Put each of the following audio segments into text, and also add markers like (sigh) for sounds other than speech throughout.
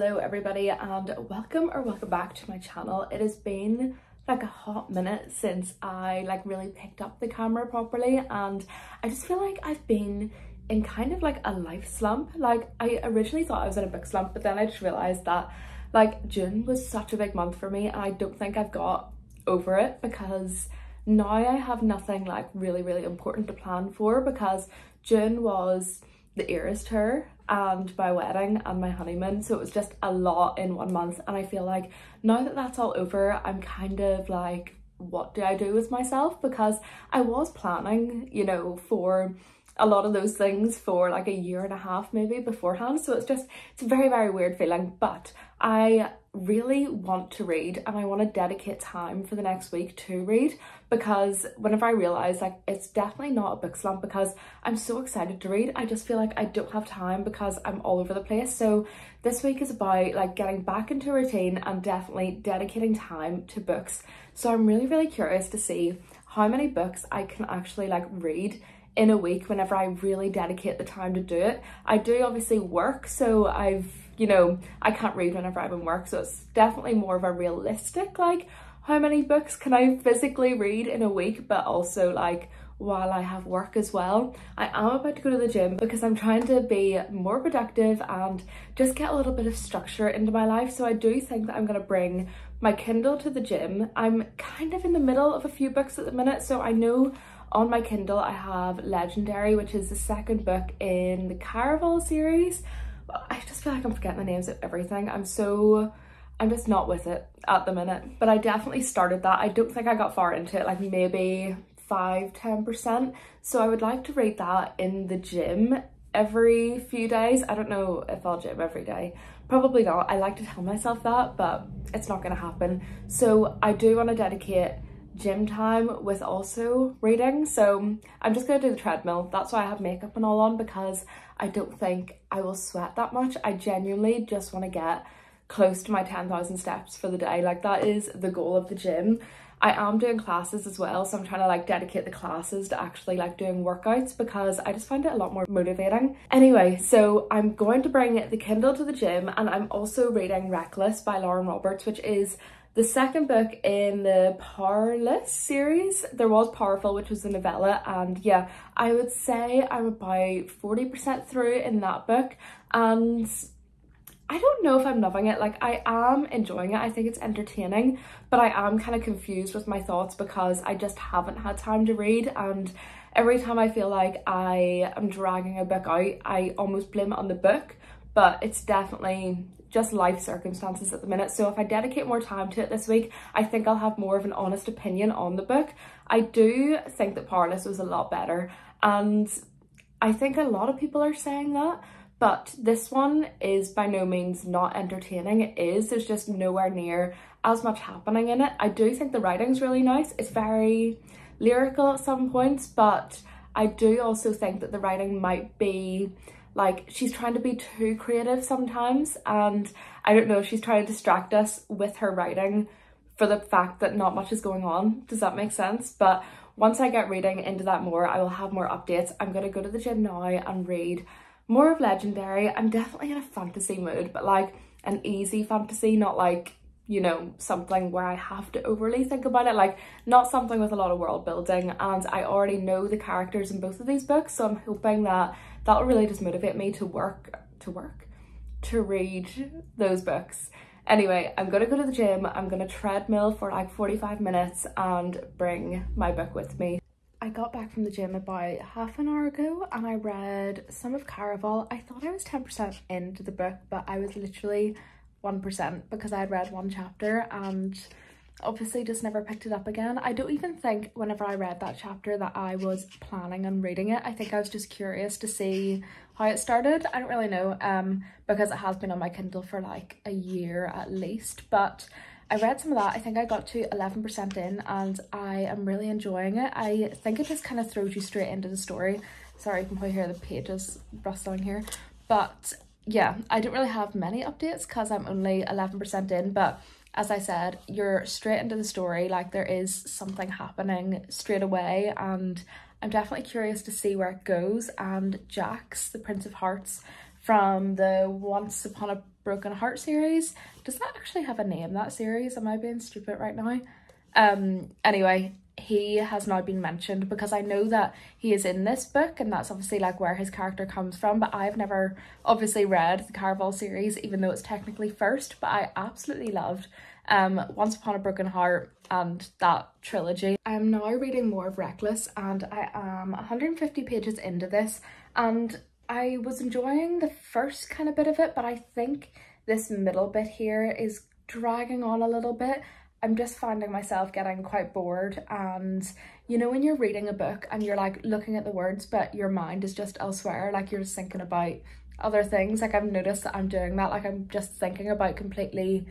Hello everybody and welcome or welcome back to my channel. It has been like a hot minute since I like really picked up the camera properly and I just feel like I've been in kind of like a life slump. Like I originally thought I was in a book slump but then I just realized that like June was such a big month for me and I don't think I've got over it because now I have nothing like really really important to plan for because June was the Eras tour and my wedding and my honeymoon. So it was just a lot in one month. And I feel like now that that's all over I'm kind of like what do I do with myself? Because I was planning you know for a lot of those things for like a year and a half maybe beforehand. So it's just it's a very very weird feeling. But I really want to read and I want to dedicate time for the next week to read because whenever I realize like it's definitely not a book slump because I'm so excited to read I just feel like I don't have time because I'm all over the place so this week is about like getting back into routine and definitely dedicating time to books so I'm really really curious to see how many books I can actually like read in a week whenever I really dedicate the time to do it. I do obviously work so I've you know, I can't read whenever I'm in work, so it's definitely more of a realistic, like, how many books can I physically read in a week, but also like while I have work as well. I am about to go to the gym because I'm trying to be more productive and just get a little bit of structure into my life. So I do think that I'm going to bring my Kindle to the gym. I'm kind of in the middle of a few books at the minute. So I know on my Kindle I have Legendary, which is the second book in the Caraval series. I just feel like I'm forgetting the names of everything. I'm so, I'm just not with it at the minute. But I definitely started that. I don't think I got far into it, like maybe 5 10%. So I would like to read that in the gym every few days. I don't know if I'll gym every day. Probably not. I like to tell myself that, but it's not going to happen. So I do want to dedicate gym time with also reading. So I'm just to do the treadmill. That's why I have makeup and all on because I don't think I will sweat that much. I genuinely just want to get close to my 10,000 steps for the day. Like that is the goal of the gym. I am doing classes as well, so I'm trying to like dedicate the classes to actually like doing workouts because I just find it a lot more motivating. Anyway, so I'm going to bring the Kindle to the gym and I'm also reading Reckless by Lauren Roberts, which is the second book in the Powerless series, there was Powerful, which was a novella, and yeah, I would say I'm about 40% through in that book, and I don't know if I'm loving it. Like, I am enjoying it. I think it's entertaining, but I am kind of confused with my thoughts because I just haven't had time to read, and every time I feel like I am dragging a book out, I almost blame it on the book, but it's definitely just life circumstances at the minute. So if I dedicate more time to it this week, I think I'll have more of an honest opinion on the book. I do think that Powerless was a lot better and I think a lot of people are saying that but this one is by no means not entertaining. It is, there's just nowhere near as much happening in it. I do think the writing's really nice. It's very lyrical at some points, but I do also think that the writing might be like she's trying to be too creative sometimes and I don't know she's trying to distract us with her writing for the fact that not much is going on. Does that make sense? But once I get reading into that more I will have more updates. I'm gonna go to the gym now and read more of Legendary. I'm definitely in a fantasy mood but like an easy fantasy not like you know, something where I have to overly think about it, like not something with a lot of world building. And I already know the characters in both of these books, so I'm hoping that that will really just motivate me to work, to work, to read those books. Anyway, I'm gonna go to the gym, I'm gonna treadmill for like 45 minutes and bring my book with me. I got back from the gym about half an hour ago and I read some of Caraval. I thought I was 10% into the book, but I was literally 1% because I had read one chapter and obviously just never picked it up again. I don't even think whenever I read that chapter that I was planning on reading it. I think I was just curious to see how it started. I don't really know um, because it has been on my Kindle for like a year at least. But I read some of that. I think I got to 11% in and I am really enjoying it. I think it just kind of throws you straight into the story. Sorry, you can probably hear the pages rustling here. But yeah, I don't really have many updates because I'm only 11% in, but as I said, you're straight into the story, like there is something happening straight away and I'm definitely curious to see where it goes and Jacks, the Prince of Hearts from the Once Upon a Broken Heart series. Does that actually have a name, that series? Am I being stupid right now? Um, anyway, he has now been mentioned because I know that he is in this book and that's obviously like where his character comes from but I've never obviously read the Caraval series even though it's technically first but I absolutely loved um Once Upon a Broken Heart and that trilogy. I'm now reading more of Reckless and I am 150 pages into this and I was enjoying the first kind of bit of it but I think this middle bit here is dragging on a little bit I'm just finding myself getting quite bored and you know when you're reading a book and you're like looking at the words but your mind is just elsewhere like you're just thinking about other things. Like I've noticed that I'm doing that like I'm just thinking about completely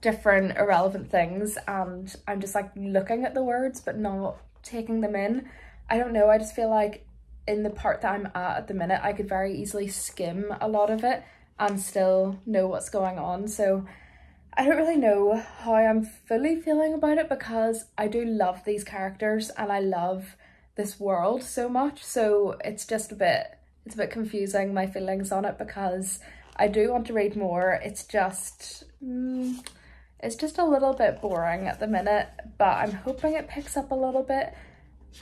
different irrelevant things and I'm just like looking at the words but not taking them in. I don't know I just feel like in the part that I'm at at the minute I could very easily skim a lot of it and still know what's going on. So I don't really know how I'm fully feeling about it because I do love these characters and I love this world so much. So it's just a bit it's a bit confusing my feelings on it because I do want to read more. It's just mm, it's just a little bit boring at the minute but I'm hoping it picks up a little bit.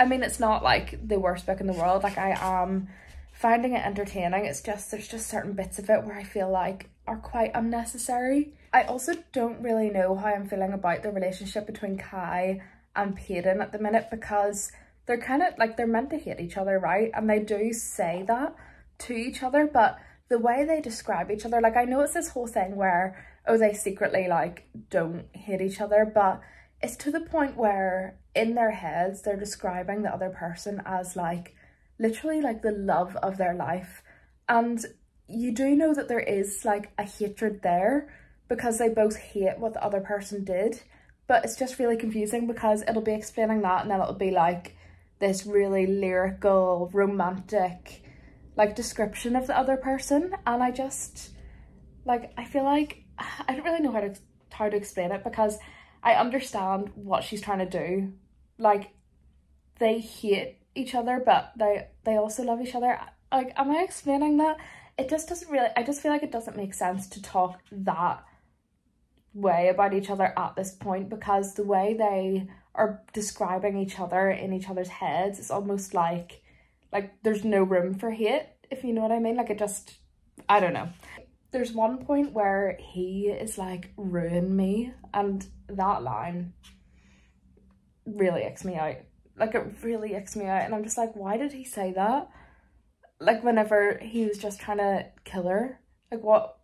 I mean it's not like the worst book in the world. Like I am finding it entertaining. It's just there's just certain bits of it where I feel like are quite unnecessary. I also don't really know how I'm feeling about the relationship between Kai and Paedyn at the minute because they're kind of like they're meant to hate each other, right? And they do say that to each other, but the way they describe each other, like I know it's this whole thing where, oh, they secretly like don't hate each other, but it's to the point where in their heads they're describing the other person as like literally like the love of their life. And you do know that there is like a hatred there because they both hate what the other person did. But it's just really confusing because it'll be explaining that and then it'll be like this really lyrical romantic like description of the other person. And I just like I feel like I don't really know how to how to explain it because I understand what she's trying to do. Like they hate each other but they they also love each other. Like am I explaining that? It just doesn't really, I just feel like it doesn't make sense to talk that way about each other at this point because the way they are describing each other in each other's heads is almost like, like there's no room for hate, if you know what I mean. Like it just, I don't know. There's one point where he is like, ruin me. And that line really icks me out. Like it really icks me out. And I'm just like, why did he say that? like whenever he was just trying to kill her like what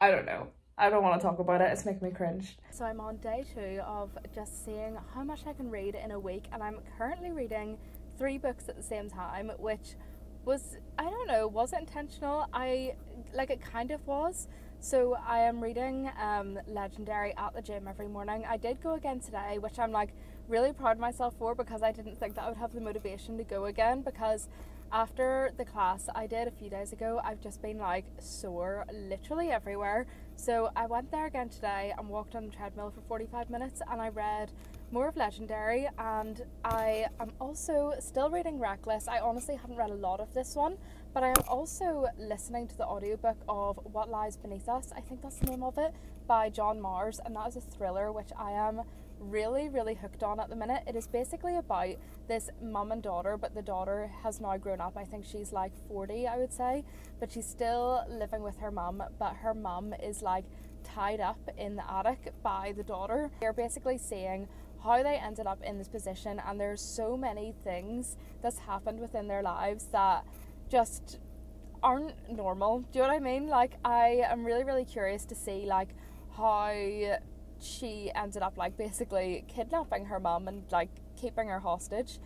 i don't know i don't want to talk about it it's making me cringe. So i'm on day two of just seeing how much i can read in a week and i'm currently reading three books at the same time which was i don't know was it intentional? I like it kind of was. So i am reading um legendary at the gym every morning. I did go again today which i'm like really proud of myself for because i didn't think that i would have the motivation to go again because after the class I did a few days ago, I've just been like sore literally everywhere. So I went there again today and walked on the treadmill for 45 minutes and I read more of Legendary and I am also still reading Reckless. I honestly haven't read a lot of this one, but I am also listening to the audiobook of What Lies Beneath Us, I think that's the name of it, by John Marrs, and that is a thriller which I am really, really hooked on at the minute. It is basically about this mum and daughter, but the daughter has now grown up. I think she's like 40, I would say, but she's still living with her mum, but her mum is like tied up in the attic by the daughter. They're basically seeing how they ended up in this position, and there's so many things that's happened within their lives that just aren't normal. Do you know what I mean? Like I am really, really curious to see like how she ended up like basically kidnapping her mum and like keeping her hostage.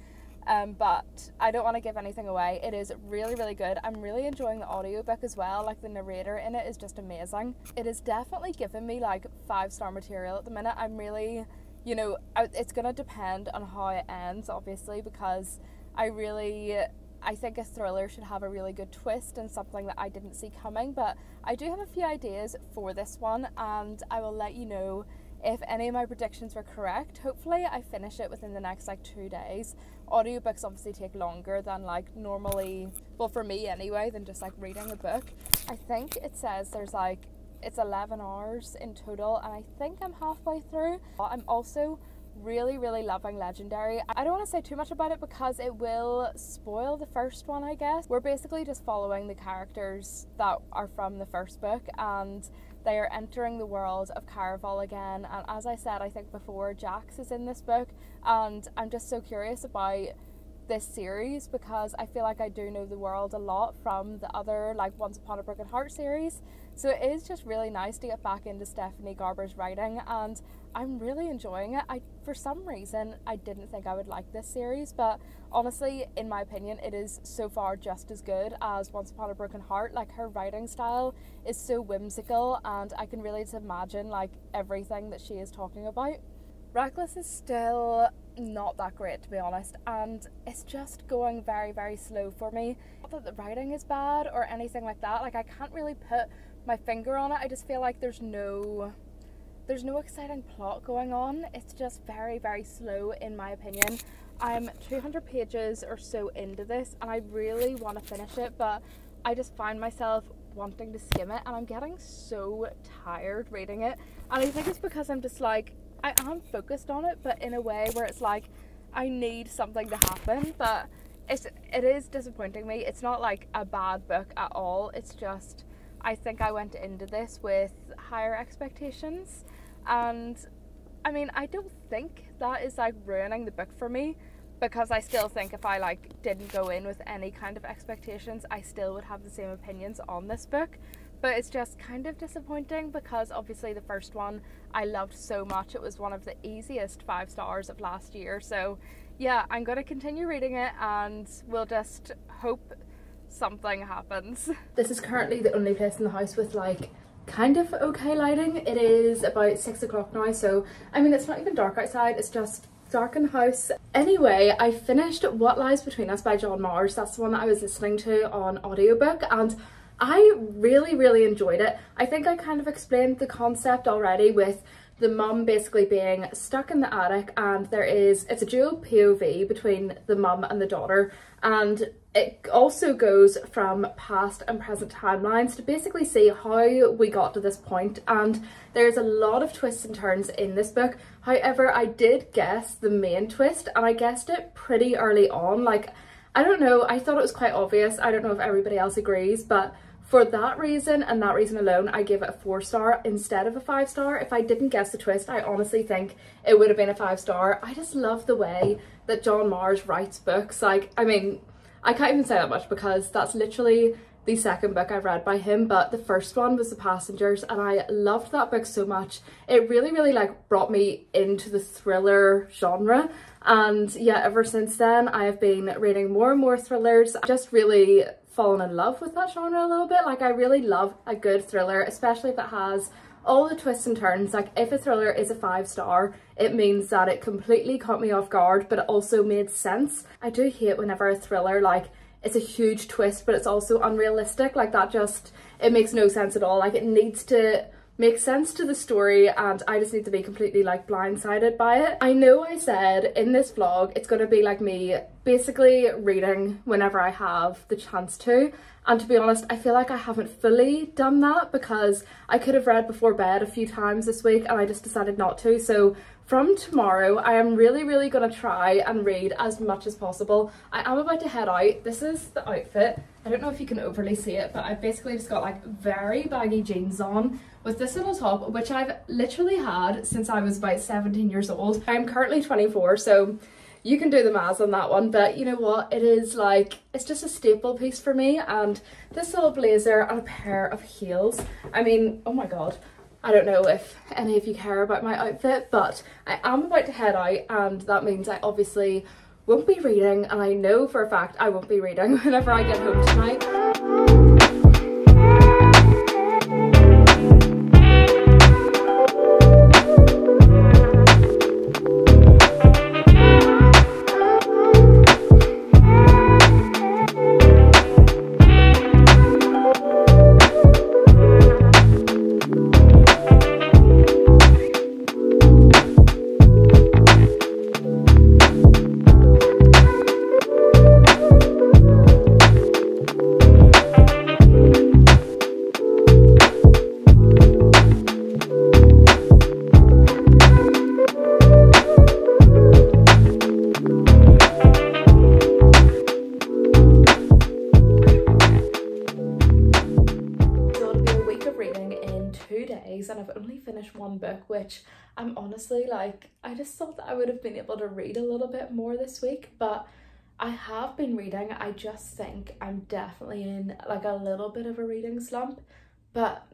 Um, but I don't want to give anything away. It is really, really good. I'm really enjoying the audiobook as well. Like the narrator in it is just amazing. It is definitely giving me like five star material at the minute. I'm really, you know, it's going to depend on how it ends, obviously, because I really I think a thriller should have a really good twist and something that I didn't see coming. But I do have a few ideas for this one, and I will let you know if any of my predictions were correct. Hopefully, I finish it within the next like two days. Audiobooks obviously take longer than like normally, well, for me anyway, than just like reading a book. I think it says there's like it's 11 hours in total and I think I'm halfway through. I'm also really really loving legendary i don't want to say too much about it because it will spoil the first one i guess we're basically just following the characters that are from the first book and they are entering the world of Caraval again and as i said i think before Jacks is in this book and i'm just so curious about this series because I feel like I do know the world a lot from the other like Once Upon a Broken Heart series. So it is just really nice to get back into Stephanie Garber's writing and I'm really enjoying it. I for some reason I didn't think I would like this series, but honestly, in my opinion, it is so far just as good as Once Upon a Broken Heart. Like her writing style is so whimsical and I can really just imagine like everything that she is talking about. Reckless is still not that great to be honest, and it's just going very, very slow for me. Not that the writing is bad or anything like that, like I can't really put my finger on it. I just feel like there's no there's no exciting plot going on. It's just very, very slow in my opinion. I'm 200 pages or so into this and I really want to finish it, but I just find myself wanting to skim it and I'm getting so tired reading it. And I think it's because I'm just like I am focused on it, but in a way where it's like I need something to happen. But it's it is disappointing me. It's not like a bad book at all. It's just I think I went into this with higher expectations, and I mean I don't think that is like ruining the book for me because I still think if I like didn't go in with any kind of expectations, I still would have the same opinions on this book but it's just kind of disappointing because obviously the first one I loved so much. It was one of the easiest five stars of last year. So yeah, I'm going to continue reading it and we'll just hope something happens. This is currently the only place in the house with like kind of okay lighting. It is about six o'clock now, so I mean it's not even dark outside, it's just dark in the house. Anyway, I finished What Lies Between Us by John Marrs. That's the one that I was listening to on audiobook and I really, really enjoyed it. I think I kind of explained the concept already with the mum basically being stuck in the attic and there is, it's a dual POV between the mum and the daughter and it also goes from past and present timelines to basically see how we got to this point and there's a lot of twists and turns in this book. However I did guess the main twist and I guessed it pretty early on. Like I don't know I thought it was quite obvious. I don't know if everybody else agrees but for that reason and that reason alone, I give it a four star instead of a five star. If I didn't guess the twist, I honestly think it would have been a five star. I just love the way that John Marrs writes books. Like, I mean, I can't even say that much because that's literally the second book I've read by him, but the first one was The Passengers and I loved that book so much. It really, really like brought me into the thriller genre. And yeah, ever since then, I have been reading more and more thrillers. Just really fallen in love with that genre a little bit. Like I really love a good thriller, especially if it has all the twists and turns. Like if a thriller is a five star, it means that it completely caught me off guard, but it also made sense. I do hate whenever a thriller like it's a huge twist, but it's also unrealistic. Like that just, it makes no sense at all. Like it needs to make sense to the story and I just need to be completely like blindsided by it. I know I said in this vlog it's going to be like me basically reading whenever I have the chance to and to be honest I feel like I haven't fully done that because I could have read before bed a few times this week and I just decided not to so from tomorrow I am really really gonna try and read as much as possible. I am about to head out. This is the outfit. I don't know if you can overly see it but I've basically just got like very baggy jeans on with this little top which I've literally had since I was about 17 years old. I'm currently 24 so you can do the math on that one but you know what? It is like it's just a staple piece for me and this little blazer and a pair of heels. I mean oh my god. I don't know if any of you care about my outfit but I am about to head out and that means I obviously won't be reading and I know for a fact I won't be reading (laughs) whenever I get home tonight days and I've only finished one book, which I'm honestly like, I just thought that I would have been able to read a little bit more this week, but I have been reading. I just think I'm definitely in like a little bit of a reading slump, but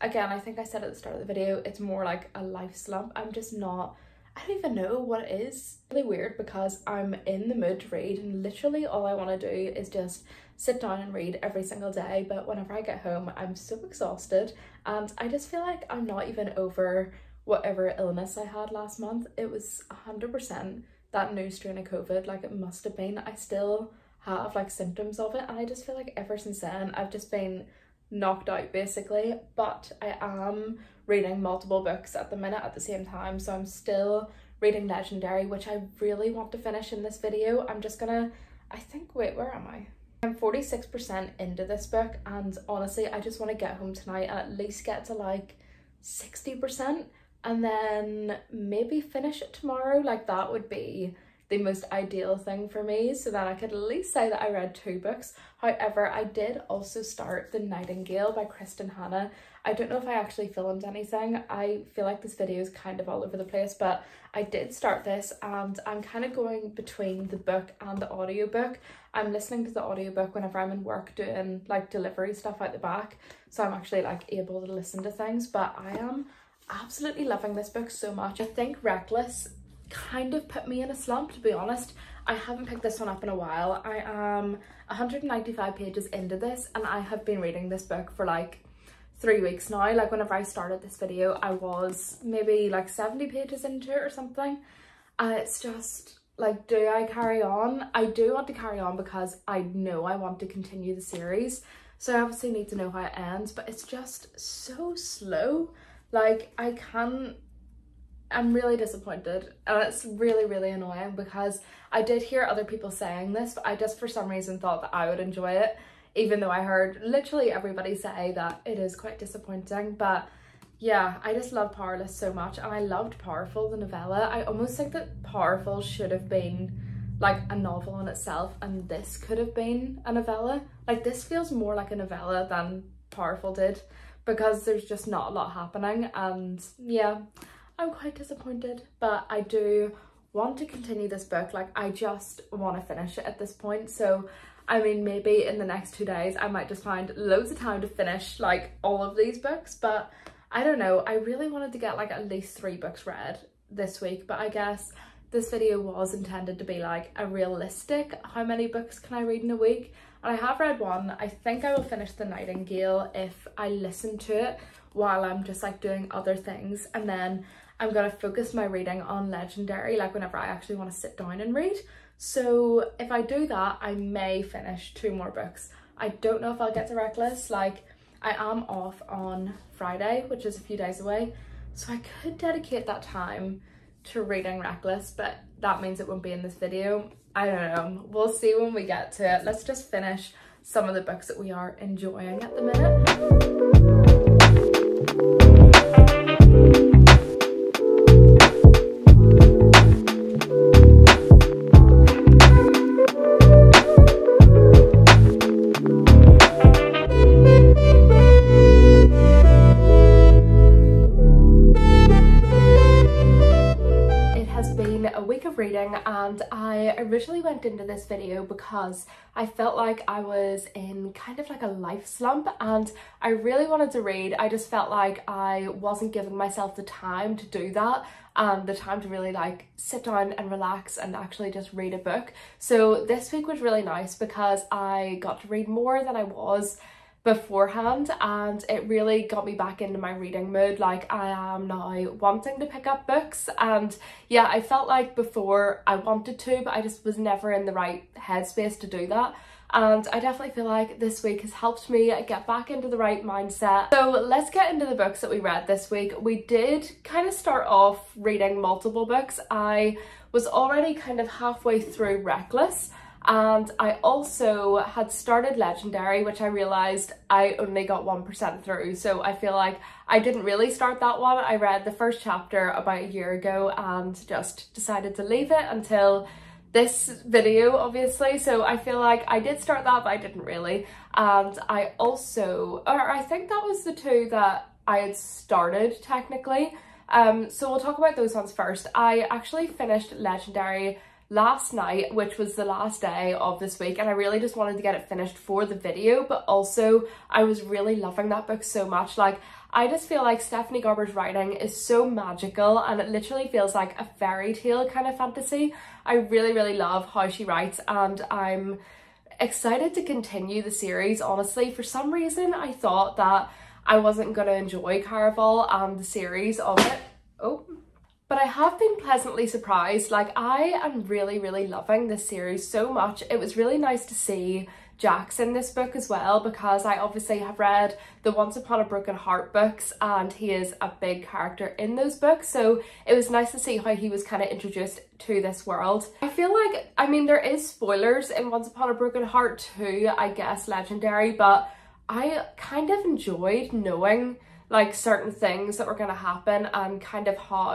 again, I think I said at the start of the video, it's more like a life slump. I'm just not I don't even know what it is. It's really weird because I'm in the mood to read and literally all I want to do is just sit down and read every single day but whenever I get home I'm so exhausted and I just feel like I'm not even over whatever illness I had last month. It was 100% that new strain of COVID like it must have been. I still have like symptoms of it and I just feel like ever since then I've just been knocked out basically but I am reading multiple books at the minute at the same time so I'm still reading Legendary which I really want to finish in this video. I'm just gonna I think wait where am I? I'm 46% into this book and honestly I just want to get home tonight and at least get to like 60% and then maybe finish it tomorrow like that would be the most ideal thing for me so that I could at least say that I read two books. However, I did also start The Nightingale by Kristin Hannah. I don't know if I actually filmed anything. I feel like this video is kind of all over the place, but I did start this and I'm kind of going between the book and the audiobook. I'm listening to the audiobook whenever I'm in work doing like delivery stuff out the back. So I'm actually like able to listen to things, but I am absolutely loving this book so much. I think Reckless kind of put me in a slump to be honest. I haven't picked this one up in a while. I am 195 pages into this and I have been reading this book for like three weeks now. Like whenever I started this video, I was maybe like 70 pages into it or something. And it's just like, do I carry on? I do want to carry on because I know I want to continue the series. So I obviously need to know how it ends, but it's just so slow. Like I can't I'm really disappointed and it's really really annoying because I did hear other people saying this but I just for some reason thought that I would enjoy it even though I heard literally everybody say that it is quite disappointing but yeah I just love Powerless so much and I loved Powerful the novella I almost think that Powerful should have been like a novel in itself and this could have been a novella like this feels more like a novella than Powerful did because there's just not a lot happening and yeah I'm quite disappointed, but I do want to continue this book. Like I just want to finish it at this point. So I mean, maybe in the next two days, I might just find loads of time to finish like all of these books, but I don't know. I really wanted to get like at least three books read this week, but I guess this video was intended to be like a realistic how many books can I read in a week and I have read one I think I will finish The Nightingale if I listen to it while I'm just like doing other things and then I'm gonna focus my reading on Legendary, like whenever I actually want to sit down and read. So if I do that, I may finish two more books. I don't know if I'll get to Reckless, like I am off on Friday, which is a few days away. So I could dedicate that time to reading Reckless, but that means it won't be in this video. I don't know, we'll see when we get to it. Let's just finish some of the books that we are enjoying at the minute. And I originally went into this video because I felt like I was in kind of like a life slump and I really wanted to read. I just felt like I wasn't giving myself the time to do that and the time to really like sit down and relax and actually just read a book. So this week was really nice because I got to read more than I was beforehand and it really got me back into my reading mood like I am now wanting to pick up books and yeah I felt like before I wanted to but I just was never in the right headspace to do that and I definitely feel like this week has helped me get back into the right mindset. So let's get into the books that we read this week. We did kind of start off reading multiple books. I was already kind of halfway through Reckless and I also had started Legendary which I realised I only got 1% through so I feel like I didn't really start that one. I read the first chapter about a year ago and just decided to leave it until this video obviously so I feel like I did start that but I didn't really and I also or I think that was the two that I had started technically. Um, so we'll talk about those ones first. I actually finished Legendary last night, which was the last day of this week, and I really just wanted to get it finished for the video, but also I was really loving that book so much. Like, I just feel like Stephanie Garber's writing is so magical and it literally feels like a fairy tale kind of fantasy. I really, really love how she writes and I'm excited to continue the series, honestly. For some reason, I thought that I wasn't going to enjoy Caraval and the series of it. Oh, but I have been pleasantly surprised. Like, I am really, really loving this series so much. It was really nice to see Jacks in this book as well because I obviously have read the Once Upon a Broken Heart books and he is a big character in those books. So it was nice to see how he was kind of introduced to this world. I feel like, I mean, there is spoilers in Once Upon a Broken Heart too, I guess, Legendary, but I kind of enjoyed knowing like certain things that were going to happen and kind of how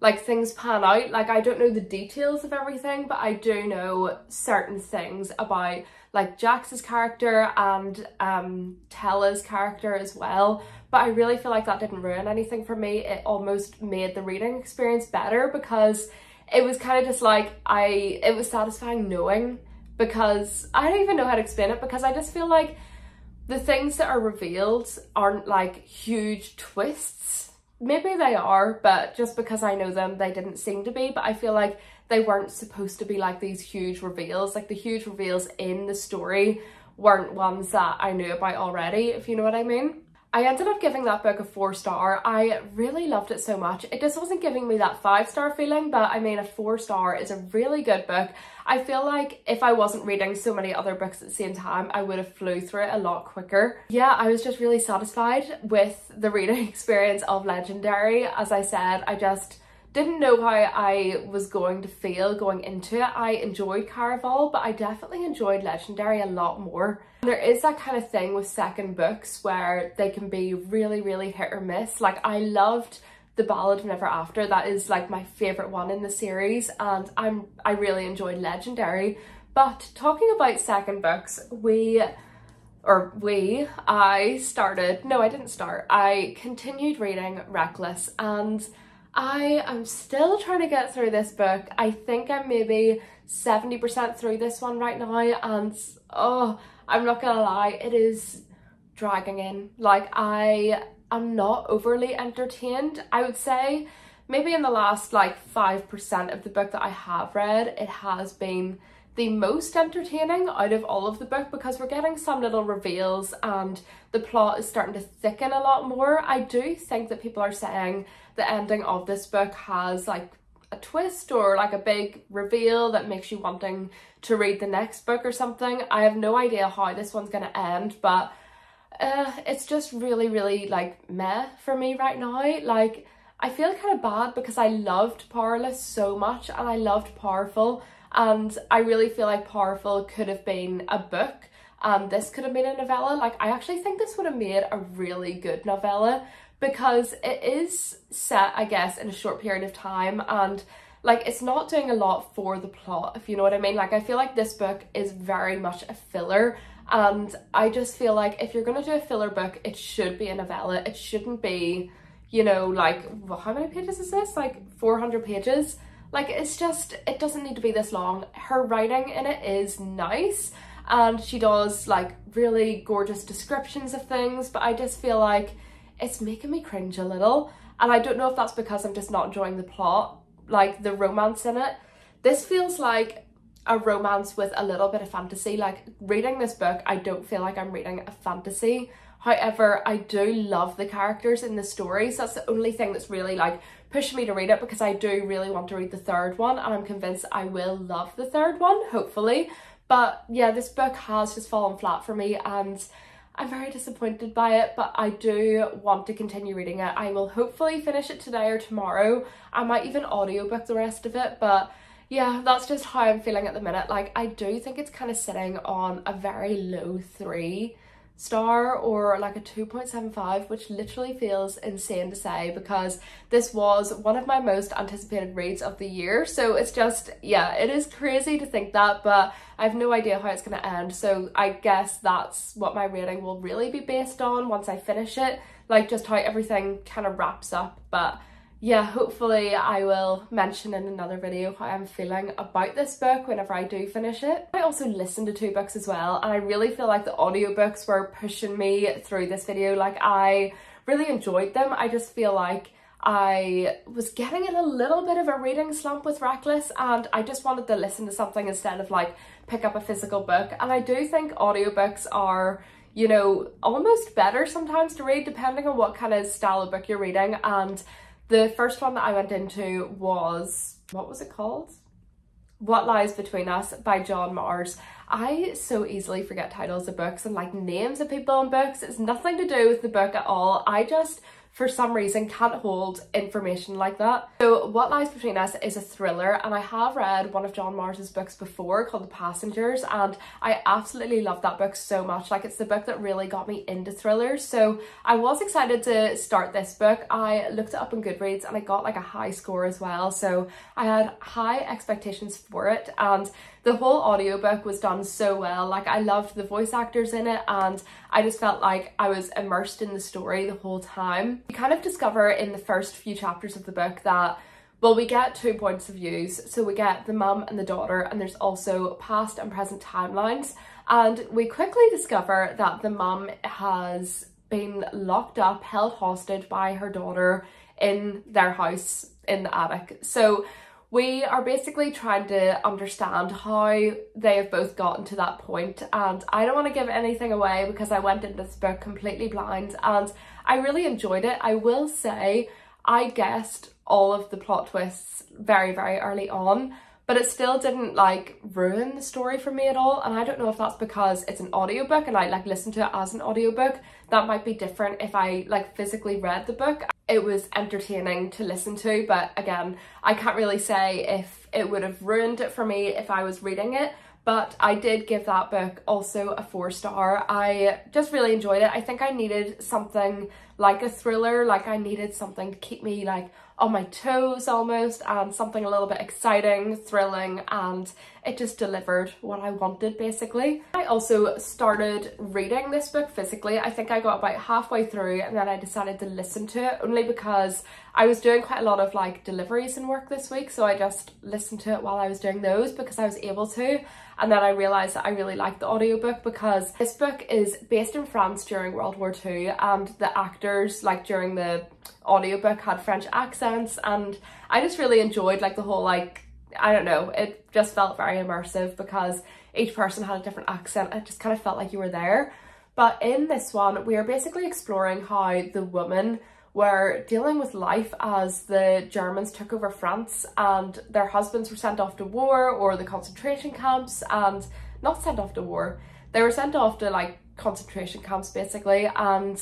like things pan out. Like I don't know the details of everything, but I do know certain things about like Jacks's character and um Tella's character as well. But I really feel like that didn't ruin anything for me. It almost made the reading experience better because it was kind of just like I it was satisfying knowing because I don't even know how to explain it because I just feel like the things that are revealed aren't like huge twists. Maybe they are, but just because I know them, they didn't seem to be. But I feel like they weren't supposed to be like these huge reveals. Like the huge reveals in the story weren't ones that I knew about already, if you know what I mean. I ended up giving that book a four star. I really loved it so much. It just wasn't giving me that five star feeling, but I mean, a four star is a really good book. I feel like if I wasn't reading so many other books at the same time, I would have flew through it a lot quicker. Yeah, I was just really satisfied with the reading (laughs) experience of Legendary. As I said, I just didn't know how I was going to feel going into it. I enjoyed Caraval, but I definitely enjoyed Legendary a lot more. There is that kind of thing with second books where they can be really, really hit or miss. Like I loved the Ballad of Never After. That is like my favourite one in the series and I'm I really enjoyed Legendary. But talking about second books, we or we, I started, no I didn't start, I continued reading Reckless and I am still trying to get through this book. I think I'm maybe 70% through this one right now and oh, I'm not gonna lie, it is dragging in. Like I am not overly entertained, I would say. Maybe in the last like 5% of the book that I have read, it has been the most entertaining out of all of the book because we're getting some little reveals and the plot is starting to thicken a lot more. I do think that people are saying the ending of this book has like a twist or like a big reveal that makes you wanting to read the next book or something. I have no idea how this one's going to end, but uh, it's just really, really like meh for me right now. Like, I feel kind of bad because I loved Powerless so much and I loved Powerful and I really feel like Powerful could have been a book and this could have been a novella. Like I actually think this would have made a really good novella because it is set, I guess, in a short period of time and like it's not doing a lot for the plot, if you know what I mean. Like I feel like this book is very much a filler and I just feel like if you're gonna do a filler book, it should be a novella. It shouldn't be, you know, like well, how many pages is this? Like 400 pages like it's just, it doesn't need to be this long. Her writing in it is nice and she does like really gorgeous descriptions of things, but I just feel like it's making me cringe a little. And I don't know if that's because I'm just not enjoying the plot, like the romance in it. This feels like a romance with a little bit of fantasy. Like reading this book, I don't feel like I'm reading a fantasy. However, I do love the characters in the stories. That's the only thing that's really like pushing me to read it because I do really want to read the third one and I'm convinced I will love the third one, hopefully. But yeah, this book has just fallen flat for me and I'm very disappointed by it, but I do want to continue reading it. I will hopefully finish it today or tomorrow. I might even audiobook the rest of it, but yeah, that's just how I'm feeling at the minute. Like, I do think it's kind of sitting on a very low three star or like a 2.75 which literally feels insane to say because this was one of my most anticipated reads of the year so it's just yeah it is crazy to think that but I have no idea how it's going to end so I guess that's what my rating will really be based on once I finish it like just how everything kind of wraps up. But yeah, hopefully I will mention in another video how I'm feeling about this book whenever I do finish it. I also listened to two books as well and I really feel like the audiobooks were pushing me through this video. Like I really enjoyed them. I just feel like I was getting in a little bit of a reading slump with Reckless and I just wanted to listen to something instead of like pick up a physical book. And I do think audiobooks are you know, almost better sometimes to read depending on what kind of style of book you're reading. And the first one that I went into was, what was it called? What Lies Between Us by John Marrs. I so easily forget titles of books and like names of people in books. It's nothing to do with the book at all. I just for some reason can't hold information like that. So What Lies Between Us is a thriller and I have read one of John Marrs's books before called The Passengers and I absolutely love that book so much. Like it's the book that really got me into thrillers. So I was excited to start this book. I looked it up on Goodreads and I got like a high score as well. So I had high expectations for it and the whole audiobook was done so well. Like I loved the voice actors in it and I just felt like I was immersed in the story the whole time. You kind of discover in the first few chapters of the book that well, we get two points of views. So we get the mum and the daughter, and there's also past and present timelines. And we quickly discover that the mum has been locked up, held hostage by her daughter in their house in the attic. So we are basically trying to understand how they have both gotten to that point and I don't want to give anything away because I went into this book completely blind and I really enjoyed it. I will say I guessed all of the plot twists very very early on but it still didn't like ruin the story for me at all and I don't know if that's because it's an audiobook and I like listen to it as an audiobook that might be different if I like physically read the book it was entertaining to listen to but again I can't really say if it would have ruined it for me if I was reading it but I did give that book also a four star. I just really enjoyed it. I think I needed something like a thriller, like I needed something to keep me like on my toes almost and something a little bit exciting, thrilling and it just delivered what I wanted basically. I also started reading this book physically. I think I got about halfway through and then I decided to listen to it only because I was doing quite a lot of like deliveries and work this week so I just listened to it while I was doing those because I was able to. And then I realised that I really liked the audiobook because this book is based in France during World War II and the actors like during the audiobook had French accents and I just really enjoyed like the whole like I don't know it just felt very immersive because each person had a different accent. It just kind of felt like you were there. But in this one we are basically exploring how the woman were dealing with life as the Germans took over France and their husbands were sent off to war or the concentration camps and not sent off to war. They were sent off to like concentration camps basically and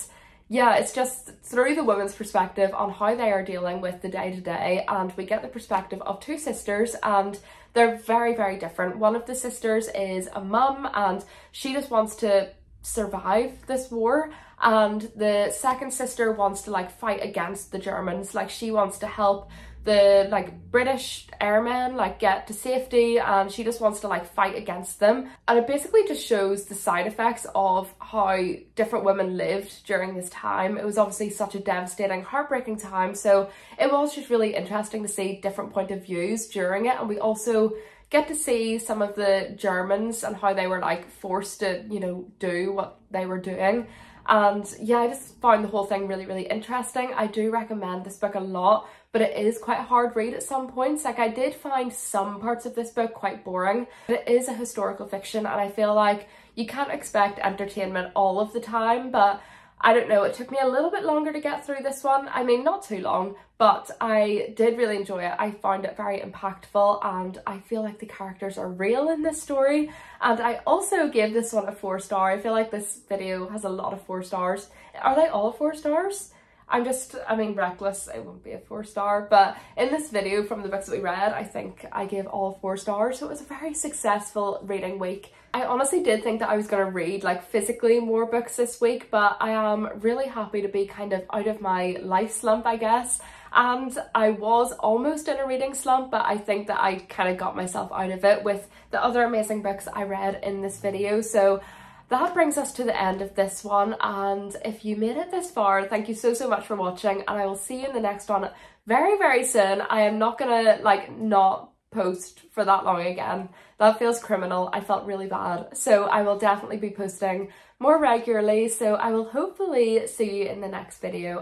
yeah, it's just through the women's perspective on how they are dealing with the day to day and we get the perspective of two sisters and they're very, very different. One of the sisters is a mum and she just wants to survive this war and the second sister wants to like fight against the Germans. Like she wants to help the like British airmen like get to safety and she just wants to like fight against them. And it basically just shows the side effects of how different women lived during this time. It was obviously such a devastating heartbreaking time so it was just really interesting to see different point of views during it. And we also get to see some of the Germans and how they were like forced to you know do what they were doing and yeah, I just found the whole thing really, really interesting. I do recommend this book a lot, but it is quite a hard read at some points. Like I did find some parts of this book quite boring, but it is a historical fiction and I feel like you can't expect entertainment all of the time, but I don't know, it took me a little bit longer to get through this one. I mean, not too long, but I did really enjoy it. I found it very impactful and I feel like the characters are real in this story. And I also gave this one a four star. I feel like this video has a lot of four stars. Are they all four stars? I'm just, I mean, reckless, it won't be a four star, but in this video from the books that we read, I think I gave all four stars. So it was a very successful reading week. I honestly did think that I was going to read like physically more books this week, but I am really happy to be kind of out of my life slump, I guess. And I was almost in a reading slump, but I think that I kind of got myself out of it with the other amazing books I read in this video. So that brings us to the end of this one and if you made it this far thank you so so much for watching and I will see you in the next one very very soon. I am not gonna like not post for that long again. That feels criminal. I felt really bad. So I will definitely be posting more regularly. So I will hopefully see you in the next video.